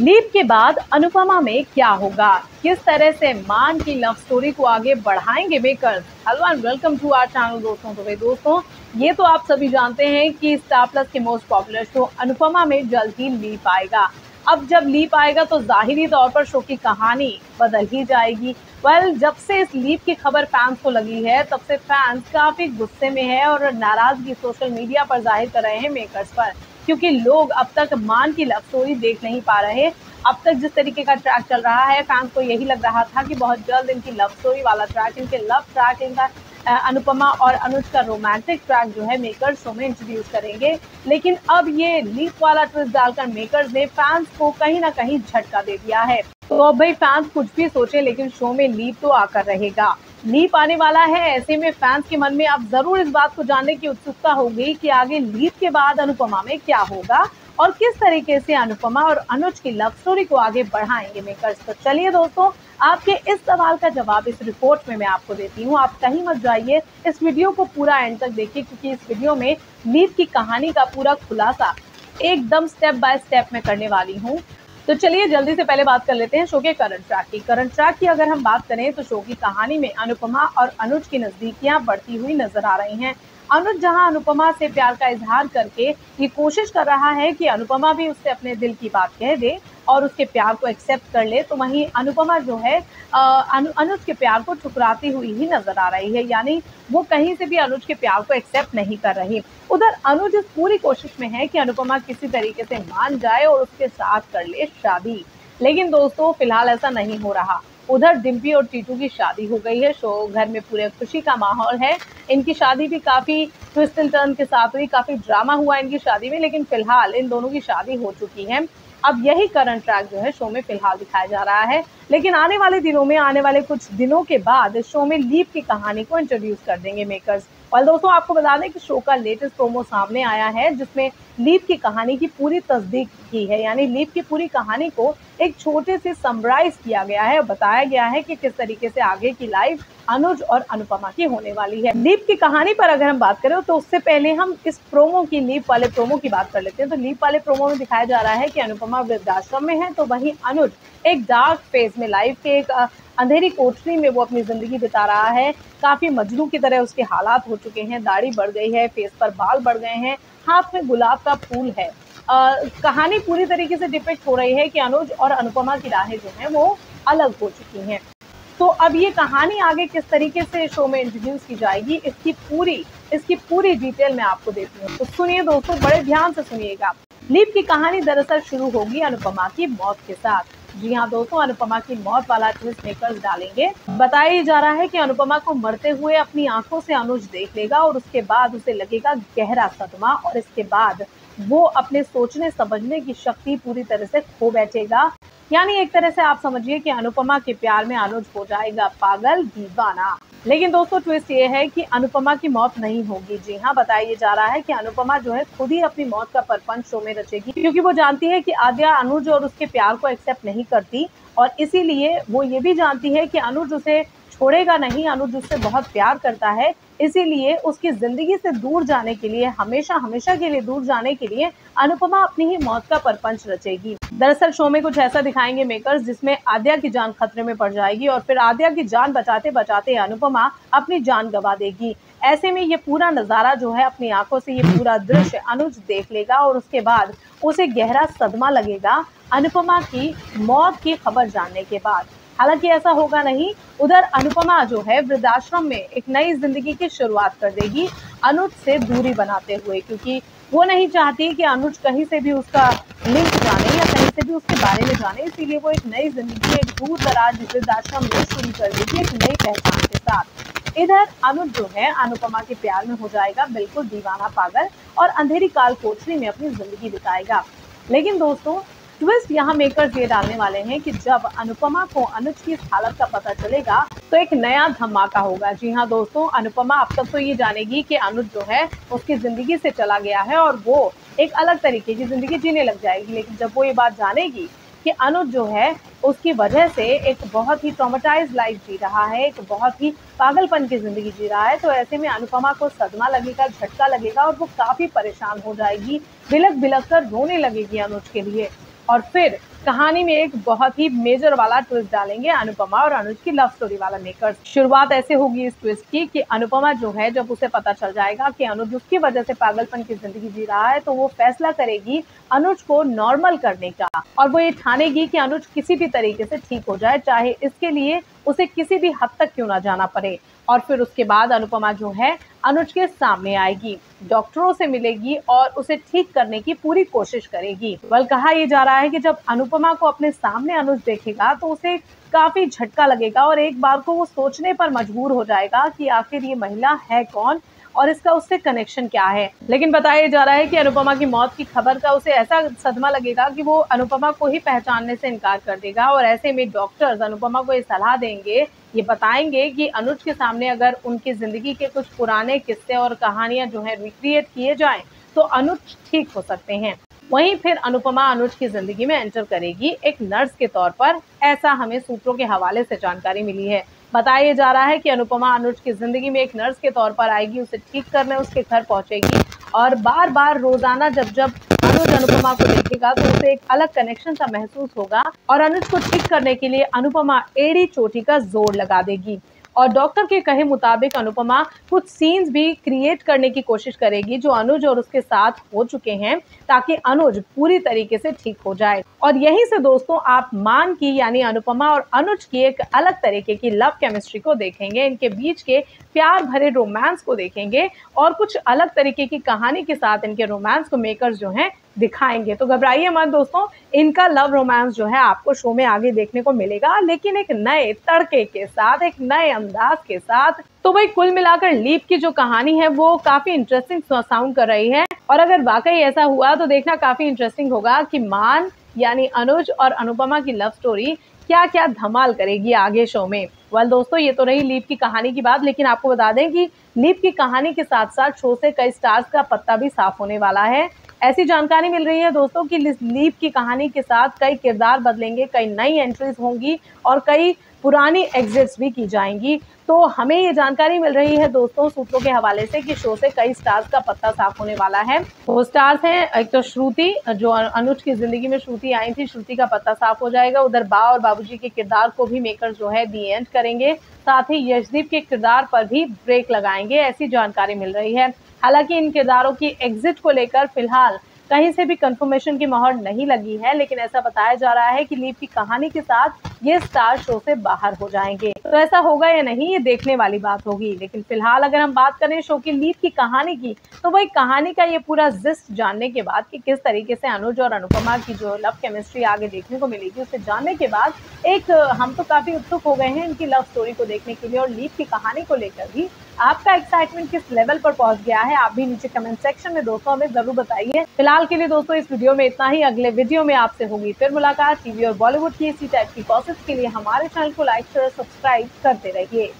Leap के बाद अनुपमा में क्या होगा? किस तरह से मान की लव स्टोरी को आगे बढ़ाएँगे makers hello and welcome to our channel दोस्तों। तो भाई दोस्तों ये तो आप सभी जानते हैं कि स्टार प्लस के मोस्ट पॉपुलर शो अनुपमा में जल्द ही लीप आएगा। अब जब लीप आएगा तो जाहिरी तौर पर शो की कहानी बदल ही जाएगी। वेल well, जब से इस लीप की खबर फैंस को लगी है तब से फैंस काफ़ी गुस्से में है और नाराज़गी सोशल मीडिया पर ज़ाहिर कर रहे हैं मेकर्स पर। क्योंकि लोग अब तक मान की लव स्टोरी देख नहीं पा रहे। अब तक जिस तरीके का ट्रैक चल रहा है फैंस को यही लग रहा था कि बहुत जल्द इनकी लव स्टोरी वाला ट्रैक इनके लव ट्रैक इनका अनुपमा और अनुज का रोमांटिक ट्रैक जो है मेकर शो में इंट्रोड्यूस करेंगे। लेकिन अब ये लीप वाला ट्विस्ट डालकर मेकर्स ने फैंस को कहीं ना कहीं झटका दे दिया है। तो अब भाई फैंस कुछ भी सोचे, लेकिन शो में लीप तो आकर रहेगा। लीप आने वाला है। ऐसे में फैंस के मन में अब ज़रूर इस बात को जानने की उत्सुकता होगी कि आगे लीप के बाद अनुपमा में क्या होगा और किस तरीके से अनुपमा और अनुज की लव स्टोरी को आगे बढ़ाएँगे मेकर्स तो चलिए दोस्तों, आपके इस सवाल का जवाब इस रिपोर्ट में मैं आपको देती हूँ। आप कहीं मत जाइए, इस वीडियो को पूरा एंड तक देखिए, क्योंकि इस वीडियो में लीप की कहानी का पूरा खुलासा एकदम स्टेप बाय स्टेप में करने वाली हूँ। तो चलिए जल्दी से पहले बात कर लेते हैं शो के करंट ट्रैक की। करंट ट्रैक की अगर हम बात करें तो शो की कहानी में अनुपमा और अनुज की नजदीकियाँ बढ़ती हुई नज़र आ रही हैं। अनुज जहाँ अनुपमा से प्यार का इजहार करके ये कोशिश कर रहा है कि अनुपमा भी उससे अपने दिल की बात कह दे और उसके प्यार को एक्सेप्ट कर ले तो वहीं अनुपमा जो है अनु, अनुज के प्यार को ठुकराती हुई ही नज़र आ रही है। यानी वो कहीं से भी अनुज के प्यार को एक्सेप्ट नहीं कर रही। उधर अनुज इस पूरी कोशिश में है कि अनुपमा किसी तरीके से मान जाए और उसके साथ कर ले शादी। लेकिन दोस्तों फ़िलहाल ऐसा नहीं हो रहा। उधर डिम्पी और टीटू की शादी हो गई है शो घर में पूरे खुशी का माहौल है। इनकी शादी भी काफ़ी ट्विस्ट एंड टर्न के साथ हुई, काफ़ी ड्रामा हुआ इनकी शादी में, लेकिन फ़िलहाल इन दोनों की शादी हो चुकी है। अब यही करंट ट्रैक जो है शो में फ़िलहाल दिखाया जा रहा है। लेकिन आने वाले दिनों में, आने वाले कुछ दिनों के बाद शो में लीप की कहानी को इंट्रोड्यूस कर देंगे मेकर्स और दोस्तों, आपको बता दें कि शो का लेटेस्ट प्रोमो सामने आया है, जिसमें लीप की कहानी की पूरी तस्दीक की है, यानी लीप की पूरी कहानी को एक छोटे से समराइज किया गया है बताया गया है कि किस तरीके से आगे की लाइफ अनुज और अनुपमा की होने वाली है। लीप की कहानी पर अगर हम बात करें तो उससे पहले हम इस प्रोमो की, लीप वाले प्रोमो की बात कर लेते हैं। तो लीप वाले प्रोमो में दिखाया जा रहा है कि अनुपमा वृद्धाश्रम में है तो वहीं अनुज एक डार्क फ़ेज़ में लाइफ के एक अंधेरी कोठरी में वो अपनी ज़िंदगी बिता रहा है। काफ़ी मजनू की तरह उसके हालात हो चुके हैं, दाढ़ी बढ़ गई है फेस पर बाल बढ़ गए हैं हाथ में गुलाब का फूल है। आ, कहानी पूरी तरीके से डिपेक्ट हो रही है कि अनुज और अनुपमा की राहें जो हैं वो अलग हो चुकी हैं। तो अब ये कहानी आगे किस तरीके से शो में इंट्रोड्यूस की जाएगी इसकी पूरी इसकी पूरी डिटेल मैं आपको देती हूँ। तो सुनिए दोस्तों बड़े ध्यान से सुनिएगा। लीप की कहानी दरअसल शुरू होगी अनुपमा की मौत के साथ। जी हाँ दोस्तों, अनुपमा की मौत वाला ट्विस्ट मेकर्स डालेंगे। बताया जा रहा है कि अनुपमा को मरते हुए अपनी आँखों से अनुज देख लेगा और उसके बाद उसे लगेगा गहरा सदमा और इसके बाद वो अपने सोचने, समझने की शक्ति पूरी तरह से खो बैठेगा। यानी एक तरह से आप समझिए कि अनुपमा के प्यार में अनुज हो जाएगा पागल, दीवाना। लेकिन दोस्तों ट्विस्ट ये है कि अनुपमा की मौत नहीं होगी। जी हाँ बताया जा रहा है कि अनुपमा जो है खुद ही अपनी मौत का परपंच शो में रचेगी, क्योंकि वो जानती है कि आद्या अनुज और उसके प्यार को एक्सेप्ट नहीं करती और इसीलिए वो ये भी जानती है कि अनुज उसे छोड़ेगा नहीं, अनुज उससे बहुत प्यार करता है। इसीलिए उसकी ज़िंदगी से दूर जाने के लिए हमेशा हमेशा के लिए दूर जाने के लिए अनुपमा अपनी ही मौत का परपंच रचेगी। दरअसल शो में कुछ ऐसा दिखाएँगे मेकर्स जिसमें आद्या की जान खतरे में पड़ जाएगी और फिर आद्या की जान बचाते बचाते अनुपमा अपनी जान गवा देगी। ऐसे में ये पूरा नज़ारा जो है अपनी आँखों से ये पूरा दृश्य अनुज देख लेगा और उसके बाद उसे गहरा सदमा लगेगा अनुपमा की मौत की खबर जानने के बाद। हालाँकि ऐसा होगा नहीं, उधर अनुपमा जो है वृद्धाश्रम में एक नई ज़िंदगी की शुरुआत कर देगी अनुज से दूरी बनाते हुए, क्योंकि वो नहीं चाहती कि अनुज कहीं से भी उसका लिंक जाने या से भी उसके बारे में जाने, इसीलिए वो एक नई ज़िंदगी एक दूर दराज वृद्धाश्रम में शुरू कर देगी एक नई पहचान के साथ। इधर अनुज जो है, अनुपमा के प्यार में हो जाएगा, बिल्कुल दीवाना पागल, और अंधेरी काल कोठरी में अपनी ज़िंदगी बिताएगा। लेकिन दोस्तों ट्विस्ट यहाँ मेकर्स ये डालने वाले हैं कि जब अनुपमा को अनुज की इस हालत का पता चलेगा तो एक नया धमाका होगा। जी हाँ दोस्तों, अनुपमा अब तक तो ये जानेगी कि अनुज जो है, उसकी ज़िंदगी से चला गया है और वो एक अलग तरीके की ज़िंदगी जीने लग जाएगी। लेकिन जब वो ये बात जानेगी कि अनुज जो है, उसकी वजह से एक बहुत ही ट्रोमेटाइज लाइफ जी रहा है, एक बहुत ही पागलपन की ज़िंदगी जी रहा है तो ऐसे में अनुपमा को सदमा लगेगा, झटका लगेगा और वो काफ़ी परेशान हो जाएगी। बिलक बिलक कर रोने लगेगी अनुज के लिए। और फिर कहानी में एक बहुत ही मेजर वाला ट्विस्ट डालेंगे अनुपमा और अनुज की लव स्टोरी वाला मेकर्स शुरुआत ऐसे होगी इस ट्विस्ट की कि अनुपमा जो है, जब उसे पता चल जाएगा कि अनुज उसकी वजह से पागलपन की ज़िंदगी जी रहा है तो वो फैसला करेगी अनुज को नॉर्मल करने का। और वो ये ठानेगी कि अनुज किसी भी तरीके से ठीक हो जाए, चाहे इसके लिए उसे किसी भी हद तक क्यों ना जाना पड़े। और फिर उसके बाद अनुपमा जो है अनुज के सामने आएगी। डॉक्टरों से मिलेगी और उसे ठीक करने की पूरी कोशिश करेगी। वल कहा यह जा रहा है कि जब अनुपमा को अपने सामने अनुज देखेगा तो उसे काफ़ी झटका लगेगा और एक बार को वो सोचने पर मजबूर हो जाएगा कि आखिर ये महिला है कौन और इसका उससे कनेक्शन क्या है? लेकिन बताया जा रहा है कि अनुपमा की मौत की खबर का उसे ऐसा सदमा लगेगा कि वो अनुपमा को ही पहचानने से इनकार कर देगा और ऐसे में डॉक्टर्स अनुपमा को ये सलाह देंगे, ये बताएँगे कि अनुज के सामने अगर उनकी ज़िंदगी के कुछ पुराने किस्से और कहानियाँ जो है रिक्रिएट किए जाएँ तो अनुज ठीक हो सकते हैं। वहीं फिर अनुपमा अनुज की ज़िंदगी में एंटर करेगी एक नर्स के तौर पर। ऐसा हमें सूत्रों के हवाले से जानकारी मिली है। बताया जा रहा है कि अनुपमा अनुज की ज़िंदगी में एक नर्स के तौर पर आएगी, उसे ठीक करने उसके घर पहुंचेगी और बार बार रोज़ाना जब जब अनुज अनुपमा को देखेगा तो उसे एक अलग कनेक्शन सा महसूस होगा और अनुज को ठीक करने के लिए अनुपमा एड़ी चोटी का ज़ोर लगा देगी। और डॉक्टर के कहे मुताबिक अनुपमा कुछ सीन्स भी क्रिएट करने की कोशिश करेगी जो अनुज और उसके साथ हो चुके हैं, ताकि अनुज पूरी तरीके से ठीक हो जाए। और यहीं से दोस्तों, आप मान की यानी अनुपमा और अनुज की एक अलग तरीके की लव केमिस्ट्री को देखेंगे, इनके बीच के प्यार भरे रोमांस को देखेंगे और कुछ अलग तरीके की कहानी के साथ इनके रोमांस को मेकर्स जो हैं दिखाएँगे। तो घबराइए मत दोस्तों, इनका लव रोमांस जो है आपको शो में आगे देखने को मिलेगा, लेकिन एक नए तड़के के साथ, एक नए अंदाज के साथ तो भाई कुल मिलाकर लीप की जो कहानी है, वो काफ़ी इंटरेस्टिंग साउंड कर रही है। और अगर वाकई ऐसा हुआ तो देखना काफ़ी इंटरेस्टिंग होगा कि मान, यानी अनुज और अनुपमा की लव स्टोरी क्या क्या धमाल करेगी आगे शो में। वेल दोस्तों, ये तो रही लीप की कहानी की बात, लेकिन आपको बता दें कि लीप की कहानी के साथ साथ शो से कई स्टार्स का पत्ता भी साफ़ होने वाला है। ऐसी जानकारी मिल रही है दोस्तों कि लीप की कहानी के साथ कई किरदार बदलेंगे, कई नई एंट्रीज होंगी और कई पुरानी एग्जिट्स भी की जाएँगी। तो हमें ये जानकारी मिल रही है दोस्तों सूत्रों के हवाले से कि शो से कई स्टार्स का पत्ता साफ़ होने वाला है। वो स्टार्स हैं, एक तो श्रुति, जो अनुज की ज़िंदगी में श्रुति आई थी, श्रुति का पत्ता साफ़ हो जाएगा। उधर बा और बाबूजी के किरदार को भी मेकर जो है दी एंड करेंगे। साथ ही यशदीप के किरदार पर भी ब्रेक लगाएँगे, ऐसी जानकारी मिल रही है। हालाँकि इन किरदारों की एग्जिट को लेकर फ़िलहाल कहीं से भी कंफर्मेशन की मोहर नहीं लगी है, लेकिन ऐसा बताया जा रहा है कि लीप की कहानी के साथ ये स्टार शो से बाहर हो जाएँगे। तो ऐसा होगा या नहीं, ये देखने वाली बात होगी। लेकिन फ़िलहाल अगर हम बात करें शो की लीप की कहानी की तो वही कहानी का ये पूरा जिस्ट जानने के बाद कि किस तरीके से अनुज और अनुपमा की जो लव केमिस्ट्री आगे देखने को मिलेगी, उसे जानने के बाद एक, हम तो काफ़ी उत्सुक हो गए हैं इनकी लव स्टोरी को देखने के लिए और लीप की कहानी को लेकर भी आपका एक्साइटमेंट किस लेवल पर पहुँच गया है, आप भी नीचे कमेंट सेक्शन में दोस्तों हमें ज़रूर बताइए। फ़िलहाल के लिए दोस्तों, इस वीडियो में इतना ही। अगले वीडियो में आपसे होगी फिर मुलाकात। टीवी और बॉलीवुड की इसी टाइप की प्रोसेस के लिए हमारे चैनल को लाइक शेयर सब्सक्राइब करते रहिए।